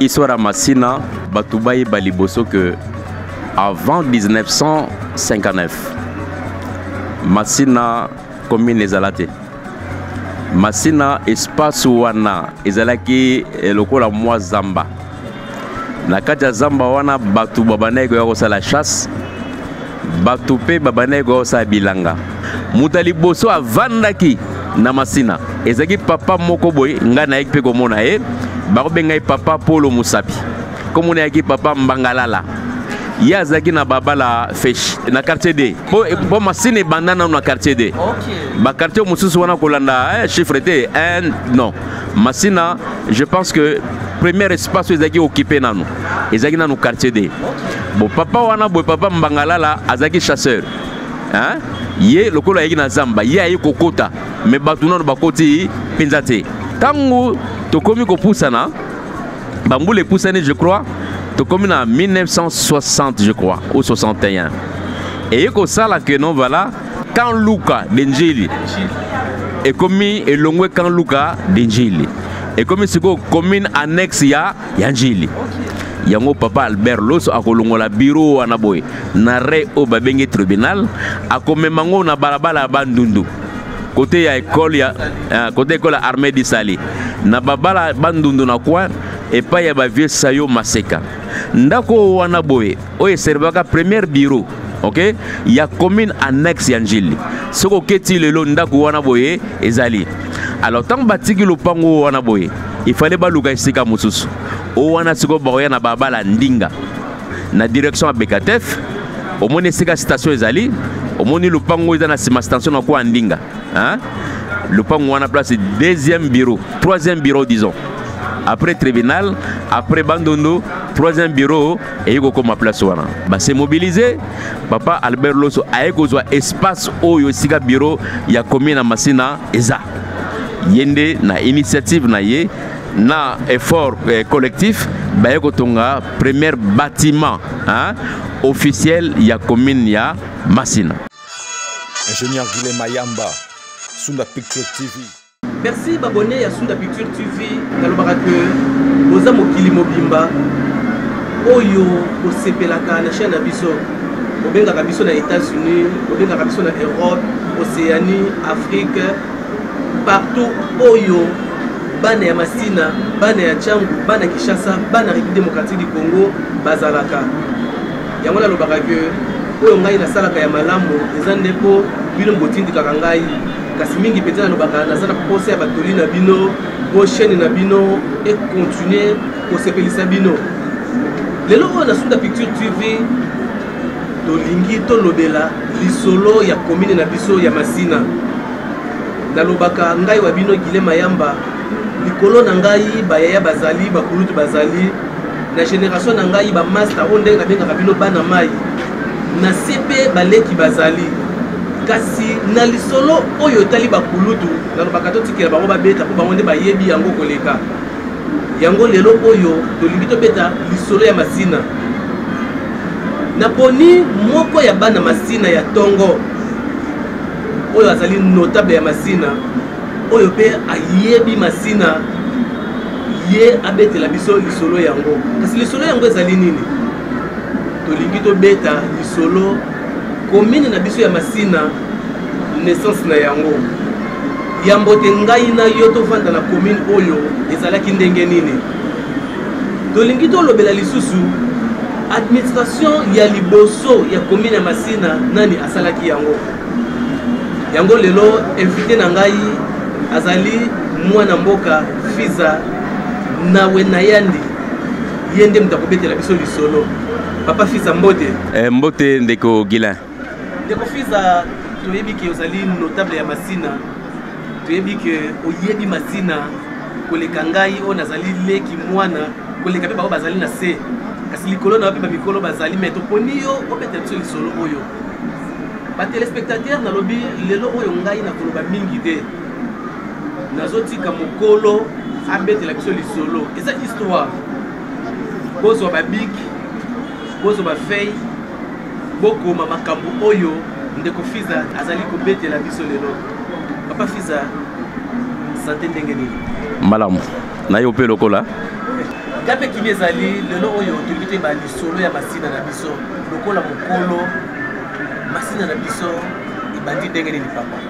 histoire ya masina bato bayeba liboso que avant 1959 masina commune ezala te masina espace wana ezalaki eh, lokola mwa zamba na kati ya zamba wana bato babandaki koya kosala chasse bato mpe babandaki koya kosala bilanga moto ya liboso avandaki na masina ezalaki papa moko boye ngai nayaki mpe komona ye bakobengai papa polo mosapi komona yaki papa mbangalala ye azalaki na babala feshi na quartier d mpo eh, masina ebanda nano na quartier d baquartier mosusu wana kolanda eh, chiffre te non masina je pense que première espace oyo ezalaki okipe nano ezalaki nanu quartier de bo papa wana boye papa mbangalala azalaki chasseur hein? ye lokola ayaki na zamba ye aye kokota me bato nano bakoti mpenza te ntango tokomi kopusana bambula epusani je crois tokomi na 1960 je crois ou 61 eye kosala ke non vala kan luka de njili ekomi elongwe kan luka de njili ekomi sikoyo commune annexe ya ya njili yango papa albert loso akolongola biro wana boye na re oyo babenge tribunal akomema yango na balabala ya bandundu kote ya ekole ya uh, kote ekole ya armée disali na babala bandundu na coin epai ya bavieux sayo maseka ndako wana boye oyo eservaka première bureau ok ya commune annexe ya njili soki oketi lelo ndako wana boye ezali alors ntango batiki lopango wana boye ifale baluka esika mosusu o wana sikoyo bakoya na babala ndinga na direction ya bekatef omoni esika station ezali omoni lopango eza na nsima station na kwa ndinga lopango wana place deuxième bureau troisième bureau disons après tribunal après bandundu troisième bureau eye kokoma place wana base mobilise papa albert loso aye kozwa espace oyo esika biro ya commune ya masina eza ye nde na initiative na ye na effort eh, collectif baye kotonga première bâtiment hein, officiel ya commune ya masina ingénieur guilema yamba sunda picture tv Merci babonne ya Sunda Picture TV nalobaka que boza mokili mobimba oyo kosepelaka na chaîne na biso obengaka biso na États-Unis obengaka biso na Europe Océanie Afrique partout oyo bana ya Masina bana ya Changu bana Kinshasa bana République démocratique du Congo bazalaka yango nalobaka que oyo ngai nasalaka ya malamu eza nde mpo bino botindikaka ngai kasi mingi mpenza nalobaka naza na mposa ya batoli na bino mpo chaîne na bino ekontinue kosepelisa bino lelo oyo na sunda picture tv tolingi tolobela lisolo ya komine na biso ya masina nalobaka ngai wa bino gile mayamba likolo na ngai bayaya bazali bakulutu bazali na generation na ngai bamasta oyo ndenge nabengaka bino bana mai Na se pe baleki bazali. Kasi na lisolo oyo etali bakulutu, nalobaka totikela bango babeta po bango nde bayebi yango koleka. Yango lelo oyo tolingi tobeta lisolo ya Masina. Naponi moko ya bana Masina ya tongo oyo azali notable ya Masina, oyo pe ayebi Masina, ye abetela biso lisolo yango. Kasi lisolo yango ezali nini? tolingi tobeta lisolo komine na biso ya masina naissance na yango yambo te ngai na yo tofanda na komine oyo ezalaki ndenge nini tolingi tolobela lisusu administration ya liboso ya komine ya masina nani asalaki yango yango lelo invité na ngai azali mwana mboka fiza nawe nayandi ye nde moto akobetela biso lisolo papa fisa mbote eh, mbote ndeko gilain ndeko fisa toyebi ke ozali notable ya masina toyebi ke oyebi masina koleka ngai oyo nazali leki mwana koleka mpe baoyo bazali na se kasi likolo na yo mpe bamikolo bazali me toponi yo obetela biso lisolo oyo batelespectateur nalobi lelo oyo ngai nakoloba mingi te nazotika mokolo abetela biso lisolo eza histoire bozwa babiki bozwa bafei bokoma makambo oyo ndeko fiza azali kobetela biso lelo papa fiza sante ndenge nini malamu na yo mpe lokola ya mpe kimi ezali lelo oyo toyebi te balisolo ya masina na biso lokola mokolo masina na biso ebandi ndenge nini papa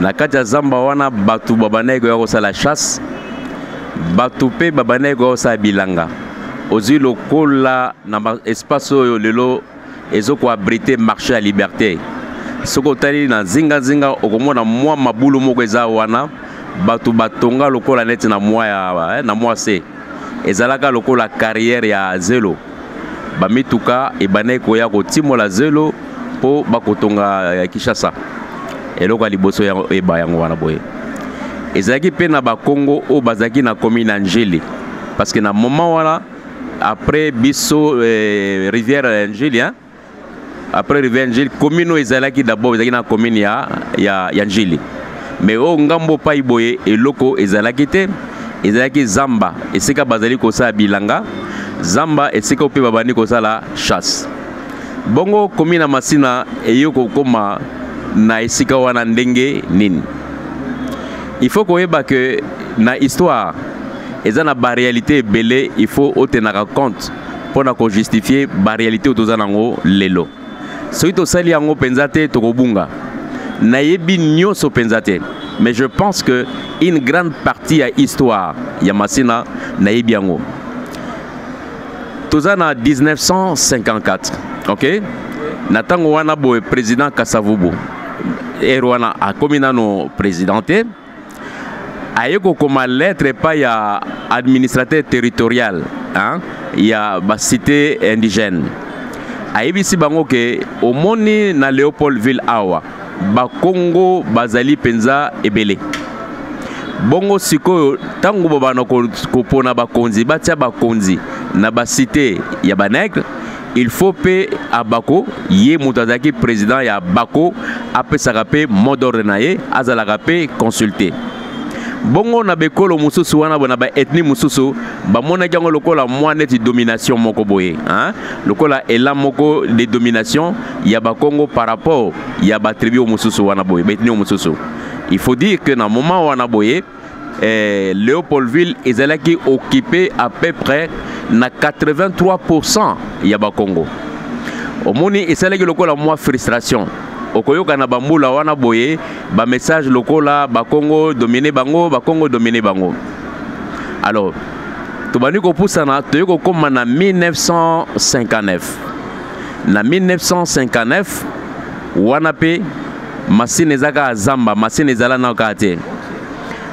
na kati ya zamba wana bato babandaki koya kosala chasse bato mpe babandaki koya kosala bilanga ozwi lokola na espace oyo lelo ezokoabrite marché ya liberté soki otali na zingazinga okomona mwa mabulu moko eza wana bato batonga lokola neti na mwa ya eh, na mwa se ezalaka lokola carrière ya zelo bamituka ebandaki koya kotimola zelo mpo bakotonga ya kinshasa eloko ya liboso ya eba yango wana boye ezalaki mpe na bakongo oyo bazalaki na komi na njili parce que na moment wana après biso eh, rivière ya njili hein, après rivière ya njili commune oyo ezalaki d'abord ezalaki na commune ya, ya, ya njili mais oyo ngambo pai boye eloko ezalaki te ezalaki zamba esika bazali kosala bilanga zamba esika oyo mpe babandi kosala chasse bongo commune ya masina eye kokoma na esika wana ndenge nini il faut koyeba ke na histoire eza na baréalité ebele il faut otenaka compte mpo na kojustifie barealité oyo toza nango lelo soki tosali yango mpenza te tokobunga nayebi nyonso mpenza te mais je pense que une grande partie ya histoire ya masina nayebi yango toza na 1954 ok na ntango wana boye président kasavubu ere wana akomi nano président te aye kokoma lettre epai ya administrateur territorial hein, ya basite indigène ayebisi bango ke omoni na leopoldville awa bakongo bazali mpenza ebele bongo sikoyo ntango babana kopona bakonzi batya bakonzi na basite ya banegre il faut pe abako ye moto azalaki président ya bako apesaka pe mot d'ordre na ye azalaka pe consulte bongo na bekolo mosusu wana bona ba ethnie mosusu bamonaki yango lokola mwa neti domination moko boye hein? lokola elan moko de domination ya bakongo par rapport ya batribu mosusu wana boye baethnie mosusu il faut dire que na moment wana boye eh, Léopoldville ezalaki occupé à peu près na 83% ya bakongo omoni esalaki lokola mwa frustration okoyoka na bambula wana boye bamessage lokola bakongo domine bango bakongo domine bango alors tobandi kopusana toye kokóma na 1959 na 1959 wana mpe masina eza kaka zamba masina ezala nao kaka te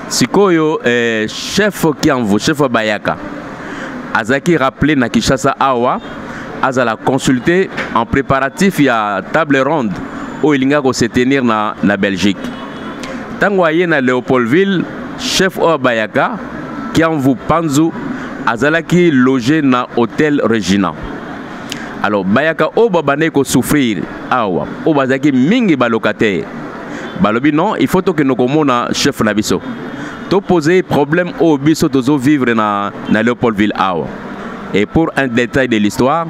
sikoyo eh, chef kiamvu chef ya bayaka azalaki rappele na kinshasa awa azala consulte en préparatif ya table ronde oyo elingaki kosetenir na, na belgique ntango aye na léopoldville chef oyo bayaka kiamvu panzu azalaki loge na hôtel regina alors bayaka oyo babandaki kosouffrir awa oyo bazalaki mingi balocataire balobi non il faut tokende komona chef na biso topose problème oyo biso tozovivre na, na léopoldville awa et pour un détail de l'histoire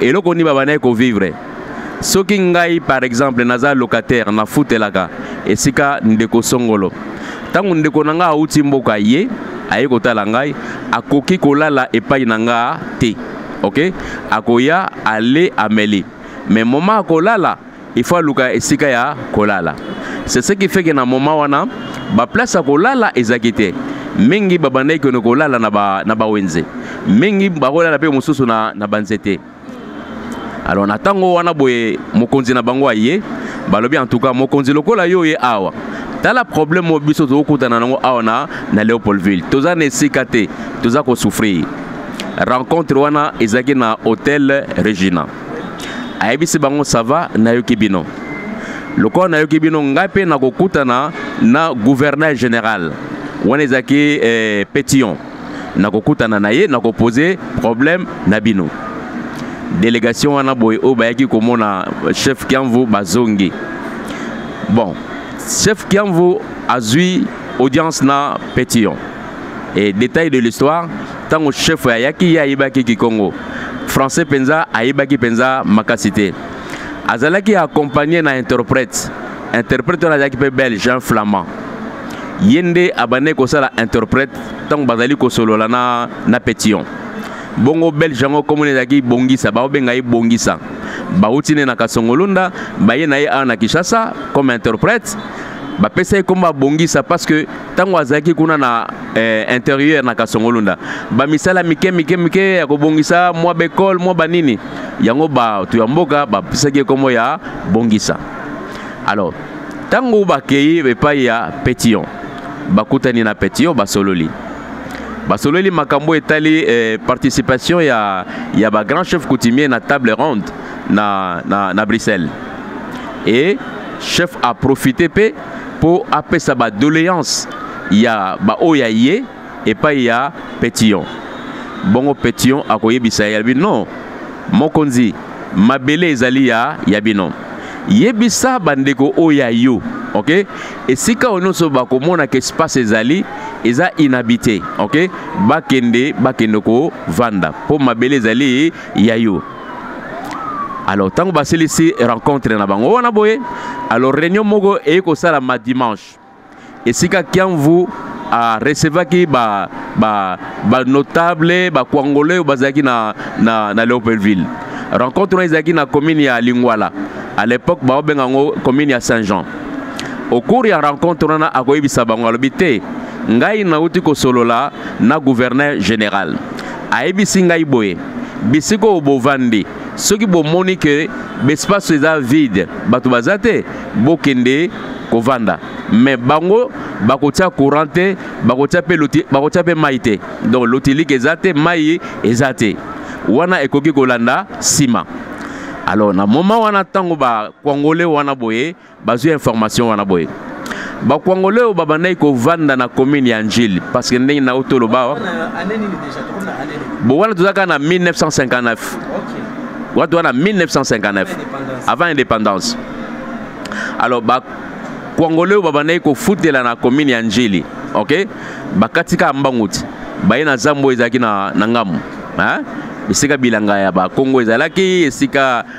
eloko nini babandaki kovivre soki ngai par exemple naza locataire nafutelaka esika ndeko songolo ntango ndeko na ngai auti mboka ye aye kotala ngai akoki kolala epai na ngai te ok akoya ale ameli mais moma akolala il faut aluka esika ya kolala c'est ce qui fait que na moma wana baplace ya kolala ezalaki te mingi babandaki kende kolala na, ba, na bawenze mingi bakolala mpe mosusu na, na banzete alors na ntango wana boye mokonzi na bango aye balobi en tout cas mokonzi lokola yo oye awa tala problème oyo biso tokokutana nango awa na, na léopoldville toza na esika te toza kosouffrir rencontre wana ezalaki na hotel regina ayebisi bango sava nayoki bino lokola nayoki bino ngai mpe nakokutana na gouverneur général wana ezalaki eh, pétillon nakokutana na ye nakopose problème na bino délégation wana boye oyo bayaki komona chef kiamvu bazongi bon chef kiamvu azwi audience na pétillon Et détail de l'histoire, tant que chef ya yaki ya ibaki kikongo. Français penza a ibaki penza makasite. Azalaki accompagné na interprète. Interprète on azalaki pe belge, un flamand. Yende abane ko sala interprète tant que bazali ko solola na na pétion. bongo belge yango komona ezalaki bongisa baobenga ye bongisa bauti ne na kasongolunda baye na ye awa na kinshasa comme interprète bapesa ye nkombo abongisa parce que ntango azalaki kuna na eh, interieur na kasongolunda bamisala mike mike mike ya kobongisa mwa baekole mwa banini yango bato ya mboka bapesaki nkombo ya bongisa alors ntango bakei epai ya petillon bakutani na petillon basololi basololi makambo etali eh, participation ya, ya bagrand chef coutumier na table ronde na, na, na bruxelles e chef aprofite mpe mpo apesa ba doléance ya baoyo ya ye epai ya Petillon. Bongo Petillon akoyebisa ya bino non, mokonzi mabele ezali ya ya bino yebisa bandeko oyo ya yo ok esika oyo nyonso bakomona ke espace ezali eza inhabite ok bakende bakende kovanda mpo mabele ezali ya yo alors ntango basilisi rencontre na bango wana boye alors réunion moko eye kosalama dimanche esika kiamvu arecevaki ba, ba, ba notable bakwangole oyo bazalaki na, na, na leopoldville rencontre wana ezalaki na commune ya lingwala à l'époque baobenga yango commune ya saint jean au cours ya rencontre wana akoyebisa bango alobi te ngai nauti kosolola na gouverneur général ayebisi ngai boye bisika oyo bovandi soki bomoni ke baespace eza vide bato baza te bokende kovanda mais bango bakotia courant te bakotia mpe loti bakotia mpe mai te donc lotilike eza te mai eza te wana ekoki kolanda nsima alors na moma wana ntango bakwangole wana boye bazwi information wana boye bakwangole oyo babandaki kovanda na commune ya njili parce que ndenge na otoloba awa bo wana toza kaka na 1959 watu wana 1959 avant indépendance alors bakwangole oyo babandaki kofutela na commune ya njili ok bakati kaka mbangu ti baye na zambo ezalaki na, na ngambo esika bilanga ya bakongo ezalaki esika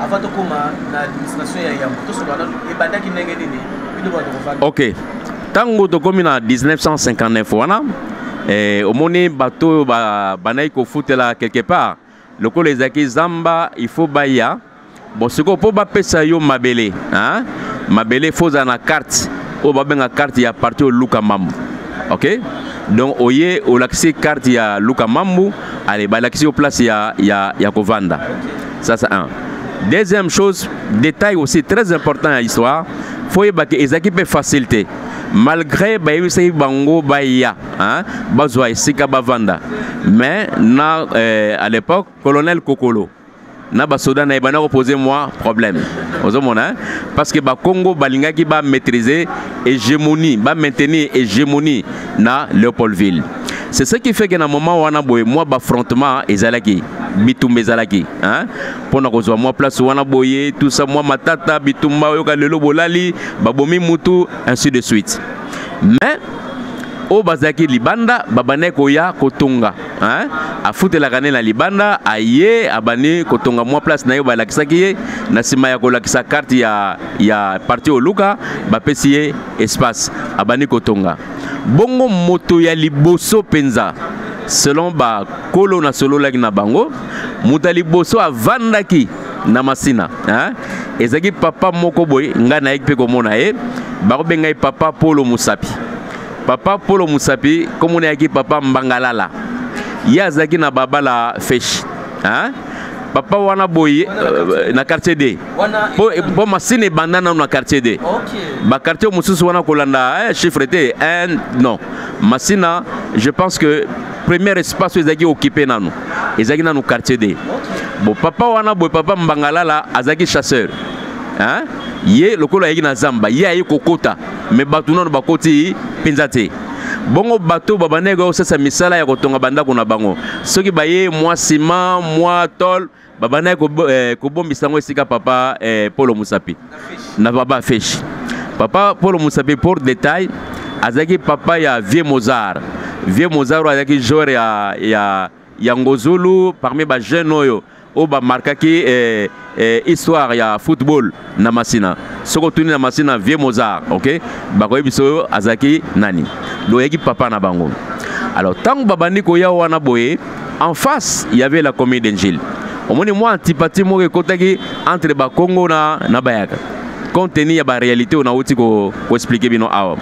Avant tokoma na administration ya Yambo, tosolola nanu ebandaki ndenge nini bino bato kofanda? Okay. Tango tokomi na 1959 wana eh, omoni bato oyo bandaki kofutela quelque part lokola ezalaki zamba il faut baya bon sikoyo mpo bapesa yo mabele hein? mabele fo ozala na carte oyo babenga carte ya parti oyo luka mambo ok donc oye olakisi carte ya luka mambu ale balakisi yo place ya, ya, ya kovanda Ça, c'est un. Deuxième chose, détail aussi très important à l'histoire, il faut que les équipes facilité. Malgré que bango baya, hein, bazwa esika bavanda. Mais na, euh, à l'époque, colonel Kokolo, na basoda na ye bana kopoze mwa problème ozomona hein? parce que bakongo balingaki bamaîtrise hégémonie bamaintenir hégémonie na léopoldville c'est ce qui fait que na moment wana boye mwa baffrontement ezalaki bitumba ezalaki hein? mpo na kozwa mwa place wana boye tout ça mwa matata bitumba oyoka lelo bolali babomi mutu ainsi de suite mais oyo bazalaki libanda babandaki koya kotonga hein? afutelaka nde na libanda aye abandi kotonga mwa place na ye balakisaki ye na nsima ya kolakisa karte ya, ya parti oluka bapesi ye espace abandi kotonga bongo moto ya liboso mpenza selon bakolo nasololaki na bango moto ya liboso avandaki na masina hein? ezalaki papa moko boye ngai nayaki mpe komona ye bakobengai papa polo mosapi papa polo mosapi komona yaki papa mbangalala ye azalaki na babala feshi hein? papa wana boye euh, na quartier d mpo eh, masini ebanda nano na quartier d baquartier mosusu wana kolanda eh, chiffre te eh, non masina je pense que premier espace oyo ezalaki occupé nano ezalaki nano quartier d bo papa wana boye papa mbangalala azalaki chasseur hein? ye lokola ayaki na zamba ye aye kokota me bato nano bakoti mpenza te bongo bato babandaki koya kosasa misala ya kotonga bandako na bango soki baye mwa nsima mwa tol babandaki eh, kobombisa yango esika papa eh, polo mosapi na papa afeshi papa polo mosapi pour détail azalaki papa ya vieux mozart vieux mozart oyo azalaki joueur ya, ya ya ngozulu parmi ba jeune oyo oyo bamarkaki eh, eh, histoire ya football na masina soki otuni na masina vieux mozar ok bakoyebisa oyo azalaki nani loyaki papa na bango alors ntango babandi koya wana boye en face y avait la commune d'engile omoni mwa antipati moko ekotaki entre bakongo na, na bayaka compte tenu ya baréalité oyo nauti koexplike ko bino awa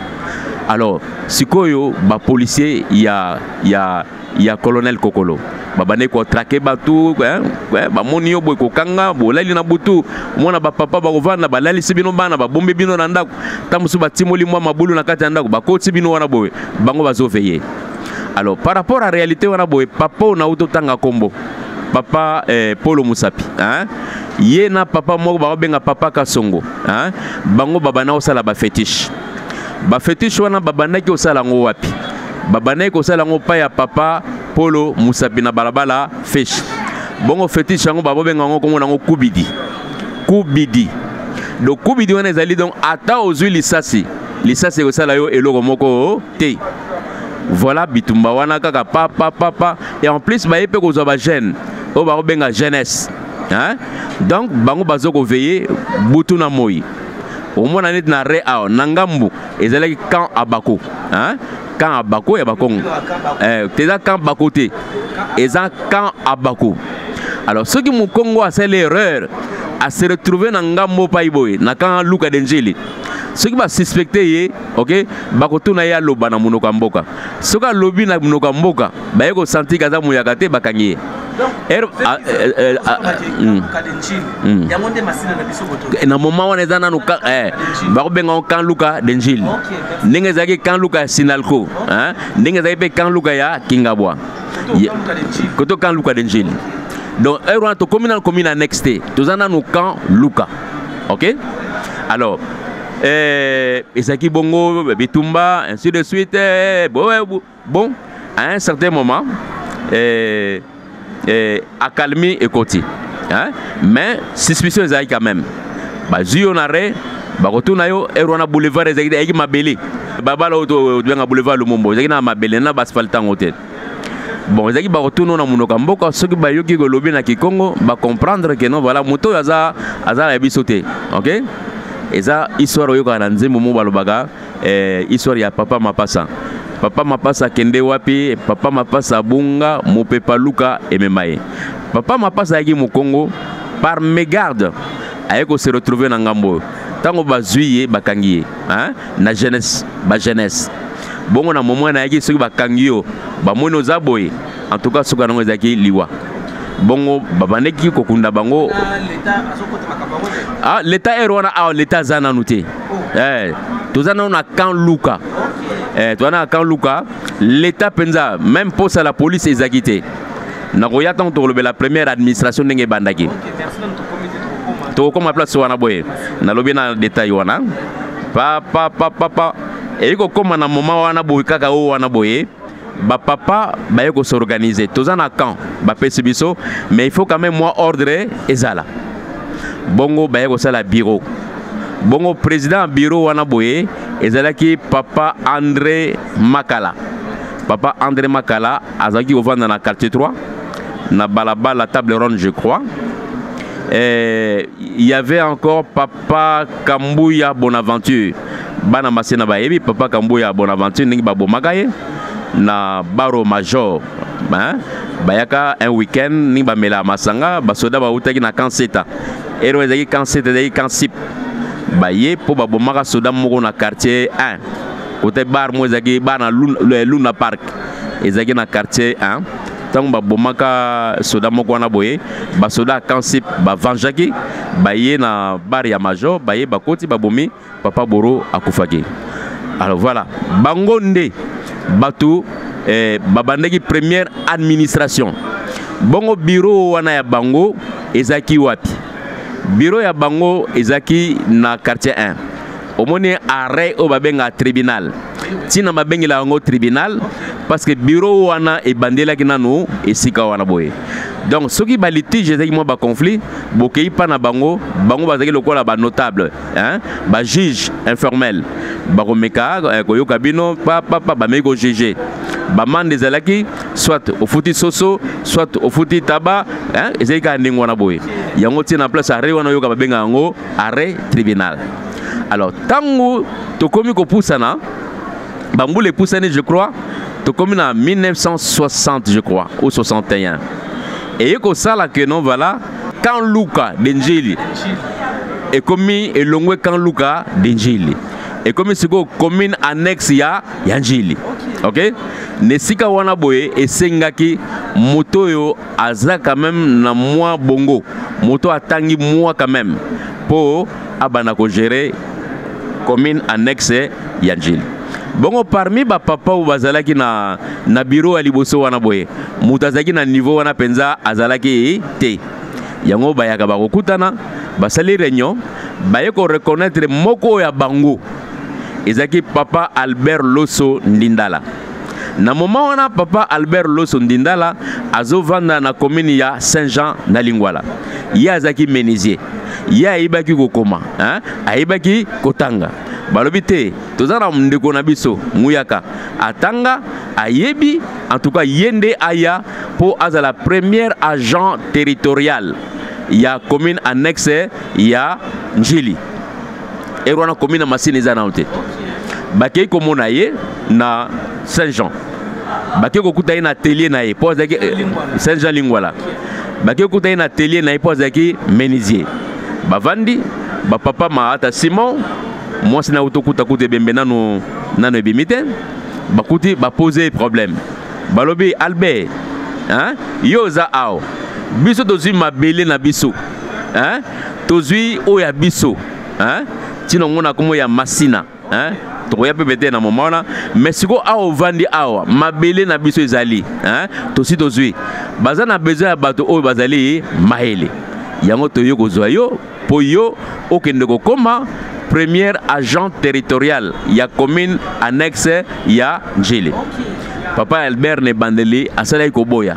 alors sikoyo bapolicier ya, ya ya colonel kokolo babandaki kotrake bato eh, eh, bamoni yo boye kokanga bolali na butu omona bapapa bakovanda balalisi bino bana babombi bino na ndako ntango mosusu batimoli mwa mabulu na kati ya ndako bakoti bino wana boye bango bazoveye alors par rapport à réalité wana boye papa oyo nauti otanga nkombo papa eh, polo mosapi hein? ye na papa moko bakobenga papa kasongo hein? bango babanda kosala bafetishe Ba fetiche wana babandaki kosala yango wapi? Babandaki kosala yango pa ya papa Polo Musapi na balabala Feshi. Bongo fetiche yango babobenga yango kombo nango kubidi. Kubidi. Donc kubidi wana ezali donc ata ozwi lisasi, lisasi ekosala yo eloko moko te. Voilà bitumba wana kaka pa pa pa pa et en plus baye pe kozwa ba jeunes oyo bakobenga jeunesse. Hein? Donc bango bazo ko veiller butu na moyi. omona neti na re awa na ngambu ezalaki camp abako hein? camp abako ya bakongo eh, eza camp bako te eza camp abako alors soki mokongo asali erreur ase retrouve na ngambo pai boye na camp luka denjeli soki basuspekte ye ok bakotuna ye aloba na monoko ya mboka soki alobi na monoko ya mboka baye ko sentir kaza muyaka te bakangi ye er, eh, hmm. hmm. eh, na moma wana eza nanu eh, bakobengao kan luka de njili ndenge ezalaki kan luka ya sinalco ndenge ezalaki mpe kan luka ya kingabwa koto kan luka de njili donc heure wana tokomi nanu komi na next te toza nanu kan luka ok alors ezalaki bongo bitumba ainsi de suite bon à un certain moment eh, eh, accalmie ekoti hein? mais suspicion ezalaki quand même bazwi yo na arret bakotuna yo ere wana boulevard ezalaki te ayaki mabele babala oyo tobenga boulevard lumumbo ezalaki na mabele na basphalte yango te bon ezalaki bakotuna na monoko ya mboka soki bayoki kolobi na kikongo bacomprendre ke non voilà moto oyo aza azala ya biso te ok eza histoire oyokaka na nzembo mo balobaka eh, histoire ya papa mapasa papa mapasa akende wapi papa mapasa abunga mopepa luka emema ye papa mapasa ayaki mokongo par mégarde aye kose retrouve na ngambo oyo ntango bazwi ye bakangi ye na jeunesse ba jeunesse bongo na momo nayaki soki bakangi yo bamoni oza boye en tout cas soki yango ezalaki liwa bongo babandaki kokunda bango ah, leta ere wana awa ah, leta aza nanu te eh, toza nao na camp luka eh, toza na camp luka l'état mpenza même mposa la police ezalaki te nakoya ntango tokolobela première administration ndenge ebandaki tokokoma place wana boye nalobi na detail wana papapapapa eyi kokoma na moma wana boye kaka oyo wana boye ba papa baye ko s'organiser toza na camp bapesi biso mais il faut quand même mwa ordre ezala bongo baye kosala bureau bongo président ya bureau wana boye ezalaki papa andré makala papa andré makala azalaki kovanda na quartier 3 na balabala table ronde je crois eh, il y avait encore papa papa kambuya bonaventure bana masina bayebi papa kambuya bonaventure ndenge babomaka ye na baro major hein? bayaka un week-end ndenge bamelaka masanga basoda bautaki na kanseta ero ezalaki kanseta ezalaki kansip baye mpo babomaka soda moko na quartier 1 kote bar moko ezalaki bar na luna park ezalaki na quartier 1 ntango babomaka soda moko wana boye basoda kansip bavanjaki baye na bare ya major baye bakoti babomi papa boro akufaki alors voilà bango nde bato eh, babandaki première administration bongo biro wana ya bango ezalaki wapi biro ya bango ezalaki na quartier 1 omoni arrêt oyo babengaka tribunal ntina babengela yango tribunal parce que bureau wana ebandelaki nanu esika wana boye donc soki balitige ezalaki mwa baconflit bokei mpa na bango bango bazalaki lokola banotable bajuge informel bakomeka eh, koyoka bino papapa bameki kojuge bamande ezalaki soit ofuti soso soit ofuti taba ezalaki kaka ndenge wana boye yango ntina place arre wana oyoka babenga yango arrêt tribunal alors ntango tokomi kopusana bambula epusani je crois tokomi na 1960 je crois ou 61 eye kosala que non voilà kan luka de njili ekomi elongwe kan luka de njili ekomi sikoyo commune annexe ya ya njili ok na esika wana boye esengaki moto oyo aza quand même na mwa bongo moto atangi mwa quand même mpo abanda kogere commune annexe ya njili bongo parmi bapapa oyo bazalaki na, na biro ya liboso wana boye moto azalaki na niveau wana mpenza azalaki te yango bayaka bakokutana basali réunion baye koreconnaitre moko ya bango ezalaki papa albert loso ndindala na moma wana papa albert loso ndindala azovanda na komini ya saint jean na lingwala ye azalaki menisier ye ayebaki kokoma ayebaki kotanga balobi te toza na ndeko na biso muyaka atanga ayebi en tout cas ye nde aya mpo azala premier agent territorial ya commune annexe ya njili ere wana komi na masini eza nano te bakei komona ye na saint jean bakei kokuta ye na atelier na ye mpo azalaki eh, saint jean lingwala bakei kokuta ye na atelier na ye mpo azalaki menisier bavandi bapapa maata simon mwasi na uto kutakuta ebembe nano nano ebimi te bakuti bapose problème balobi albert hein? yo oza awa biso tozwi mabele na biso hein? tozwi oyo ya biso hein? ntina ngo na nkombo ya masina hein? tokoya mpe bete na moma wana me sikoyo awa ovandi awa mabele na biso ezali hein? tosi tozwi baza na besoin ya bato oyo bazali mayele yango toye kozwa yo mpo yo okende kokoma premier agent territorial ya commune annexe ya njili okay. papa albert na ebandeli asalaki koboya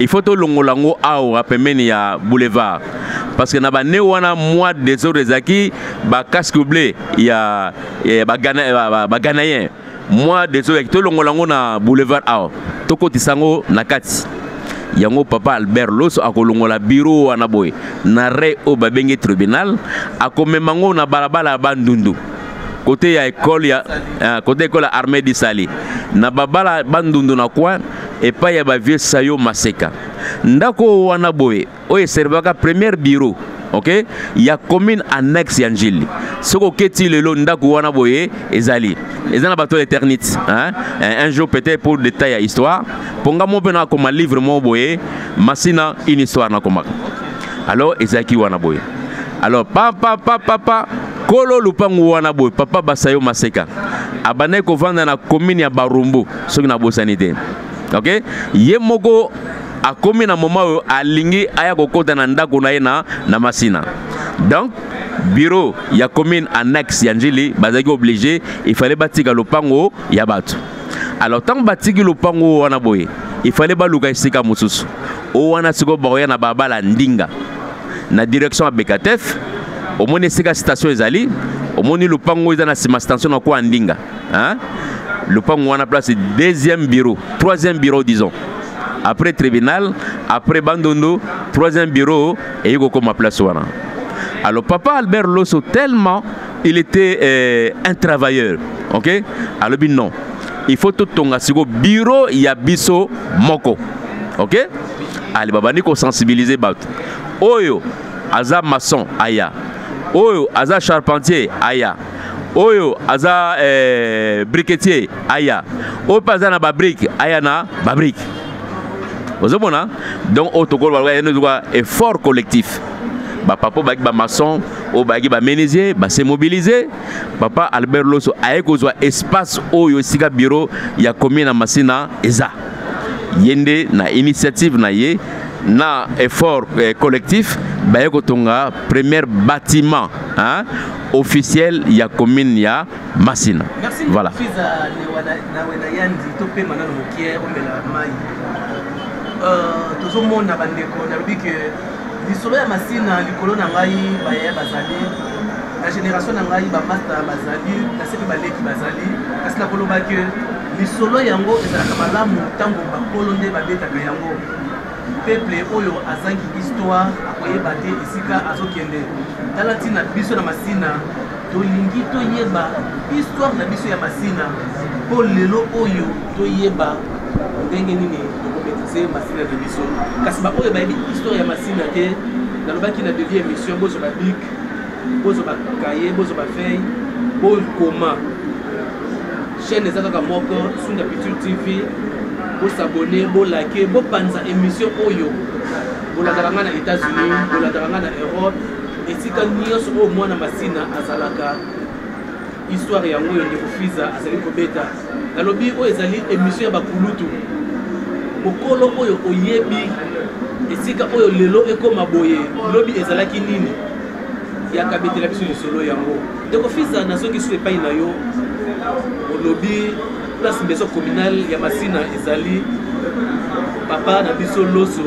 il faut tolongola yango awa pembeni ya boulevard parce que na bane wana mwa desordre ezalaki bacasque ble ya baganayen mwa desordre yaki tolongola yango na boulevard awa tokotisa yango na kati yango papa albert loso akolongola biro wana boye na re oyo babengi tribunal akomema yango na balabala ya bandundu Côté ya école ya euh, côté école ya armée du Sali. Na babala bandundu na kwa epai ya ba vieux Sayo Maseka. Ndako wana boye oyo eservaka première bureau ok ya commune annexe ya njili soki oketi lelo ndako wana boye ezali eza na bato ya eternite hein? Eh, un jour peut-être pour détail ya histoire mpo nga mo mpe nakoma livre moko boye masina une histoire nakomaka alors ezalaki wana boye alors papa papa papa kolo lupangu wana boye papa basayo maseka abandaki kovanda na commune ya barumbu soki nabosani te ok ye moko akomi na moma oyo alingi aya kokota na ndako na ye na, na masina donc bureau ya commune annexe ya njili bazalaki oblige ifale batika lopango ya bato alors ntango batiki lopango wana boye ifale baluka esika mosusu o wana sikoyo bakoya na balabala ndinga na direction ya bekatef omoni esika station ezali omoni lopango eza na nsima station na kwa ndinga hein? lopango wana place deuxième bureau troisième bureau disons après tribunal après bandundu troisième bureau eye kokoma place wana alors papa albert loso tellement il était euh, un travailleur ok alobi non il faut totonga siko bureau ya biso moko ok ale babandi kosensibilize bato oyo aza maçon aya oyo aza charpentier aya oyo aza eh, briquetier aya oyo mpe aza na babrike aya na babrike ozomona donc oyo tokoloba effort collectif bapapa obaki bamaçon oyo bayaki bamenise base mobilise papa albert loso aye kozwa espace oyo esika biro ya commune ya masina eza ye nde na initiative na ye na effort eh, collectif baye kotonga première bâtiment hein, officiel ya commune ya masina Merci, voilà euh, tozomona bandeko nalobi ke lisolo ya masina likolo na ngai bayaya bazali na génération na ngai bamasta bazali kasi mpe baleki bazali kasi nakoloba ke lisolo yango ezalaka malamu ntango bakolo nde babetaka yango peple oyo azangi histoire akoyeba te esika azokende tala ntina biso na masina Tolingi toyeba histoire na biso ya masina mpo lelo oyo toyeba ndenge nini tokometrise masina na biso kasi baoyo bayebi histoire ya masina te nalobaki na devi émission bozwa babik bozwa bakaye bozwa bafei bokoma chaîne eza kaka moko sunda piture tv bosabone bolake bopanza émission oyo bolandaka ngai na états-unis bolandaka ngai na europe esika nyonso oyo mwana masina azalaka histoire yango oyo ndeko fiza azali kobeta nalobi oyo ezali émission ya bakulutu mokolo oyo oyebi esika oyo lelo ekoma boye lobi ezalaki nini yaka betela biso lisolo yango ndeko fiza nazongi su epai na yo olobi place maison communale ya masina ezali papa na biso loso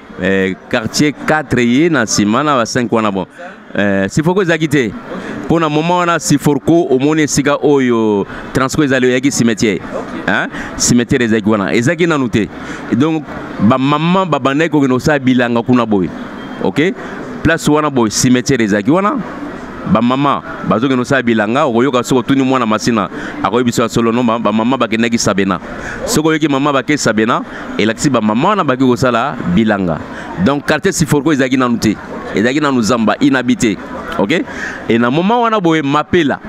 eh, quartier 4 ye na nsima na ba 5 wana bon eh, sifoko ezalaki te mpo na moma wana siforko omoni esika oyo transco ezali oyaki cimetière hein? cimetière ezalaki wana ezalaki nanu te donc bamama babandaki kokende kosala bilanga kuna boye ok place wana boye cimetière ezalaki wana bamama bazokende kosala bilanga okoyoka soki otuni mwana masina akoyebisa solo no bamama bakendaki sabena soki oyoki mama bake sabena elakisi bamama wana baki kosala bilanga donc quartier siforco ezalaki nanu te ezalaki nanu zamba inhabité ok e na moma wana boye mapela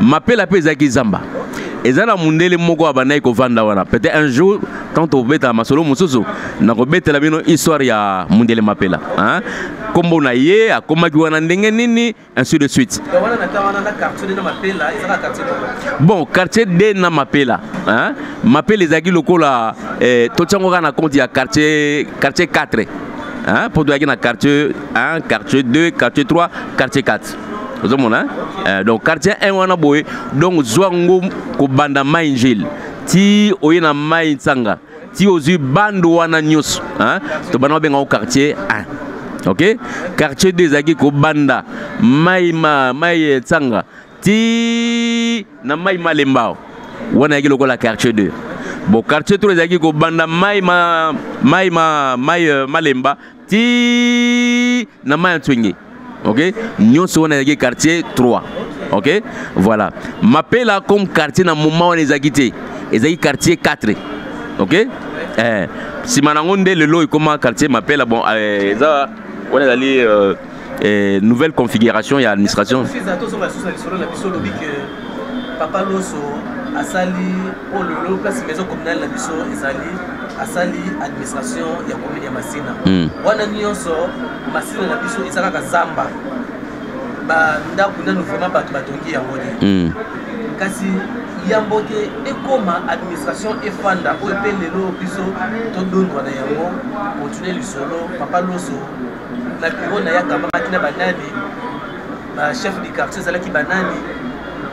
mapela mpe ezalaki zamba eza na mundele moko abandaki kovanda wana peut-être un jour tant tobetaka masolo mosusu nakobetela bino histoire ya mundele mapela nkombo na ye akomaki wana ndenge nini ainsi de suite bon quartier d na mapela hein? mapela ezalaki lokola eh, totyango kaka na compte ya quartier, quartier 4 hein? mpo toyaki na quartier 1 quartier 2 quartier 3 quartier 4 ozomona hein? eh, donc quartier 1 wana boye donc zwa ngo kobanda mai njeli ti oye na mai nsanga ti ozwi bande wana nyonso tobanda babenga yango quartier 1 ok quartier 2 ezalaki kobanda mai ma mai tsanga ti na mai malembao wana yaki lokola quartier 2 bon quartier 3 ezalaki kobanda mai ma mai ma mai euh, malemba ti na mai ya ntswenge ok nyonso wana ezalaki quartier 3 ok voilà mapela comme quartier na moment wana ezalaki te ezalaki quartier 4 ok eh, nsima na yango nde lelo ekoma quartier mapela bon eh, eza wana ezali euh, eh, nouvelle configuration ya administration papa loso asali oyo lelo place maison communale na biso ezali asali administration ya commune ya masina hmm. wana nyonso masina na biso eza kaka zamba bandako nanu vraiment bato batongi yango te hmm. kasi yambo te ekóma administration efanda oyo mpe lelo biso todondwa na yango kontinue lisolo papa loso na biro na ye akamamaki na banani bachef du quartier ezalaki banani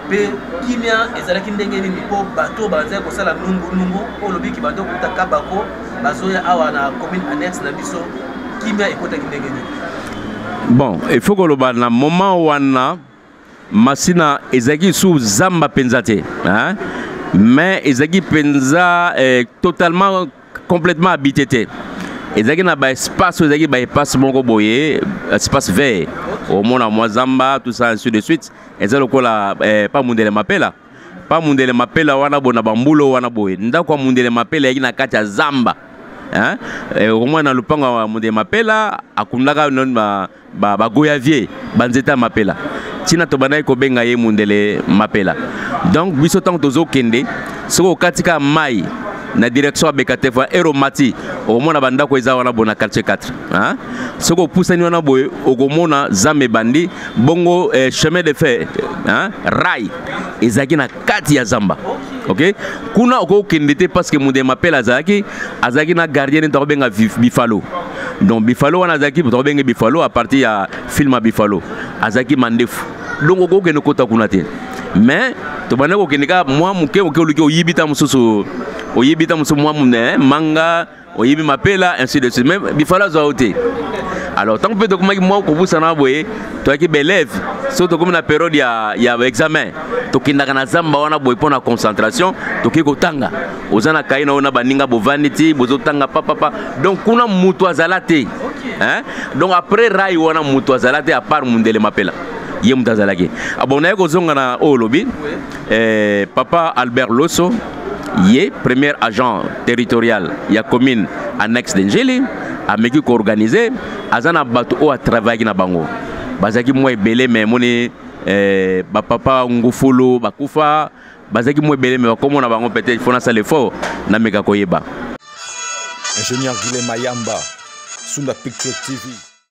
mpe kimia ezalaki ndenge nini mpo bato bazali kosala nungunungu olobi ki bando kuta kabako bazoya awa na commune annexe na biso kimia ekotaki ndenge nini bon il faut koloba na moment wana Masina ezalaki lisusu zamba mpenza te hein? mais ezalaki mpenza eh, totalement complètement habité te ezalaki na baespace oyo ezalaki baepace moko boye espace vert omona mwa zamba tout ça ainsi de suite eza lokola eh, pa mundele mapela pa mundele mapela wana boye na bambulo wana boye ndako ya mundele mapela eyaki na kati ya zamba hein? eh, okomona na lopango ya mundele mapela akundaka ba ba goyavier ba nzeta mapela tina tobandaki kobenga ye mundele mapela donc biso ntango tozokende soki okati kaka mai na direction ya bekatef ya ero mati okomona bandako eza wana boye na quartier 4 soki opusani wana boye okomona zamba ebandi bongo eh, chemin de fer rai ezalaki na kati ya zamba ok kuna okoki kokende te parce que modema pele azalaki azalaki na gardien nde tokobenga bifalo donc bifalo wana azalaki tokobenge bifalo à partir ya film ya bifalo azalaki mandefu donc okoki kokende kota kuna te mais tobanda kokende kaka mwa moke moke oluki oyibi ta mosusu oyibi ta mosusu mwa mune eh, manga oyibi mapela ainsi de suite mais bifala azwa yo te alors ntango mpe tokomaki mwa kobusana boye toyaki baelève soki tokomi na periode ya, ya examen tokendaka na zamba wana boye mpo na concentration tokoki kotanga oza na kaye na oyo na baninga bovandi ti bozotanga papapa donc kuna moto azala te hein? donc après rai wana moto azala te apart mundele mapela ye moto azalaki ah bon naye kozonga na oyo olobi eh, papa albert loso ye premier agent territorial ya commune annexe de njili ameki koorganize aza na bato oyo atravayaki na bango bazalaki mwa ebele me emoni eh, bapapa ngufulu bakufa bazalaki mwa ebele me bakomo na bango peut-être fo nasala efort nameka koyeba ingénieur guile mayamba sunda picture tv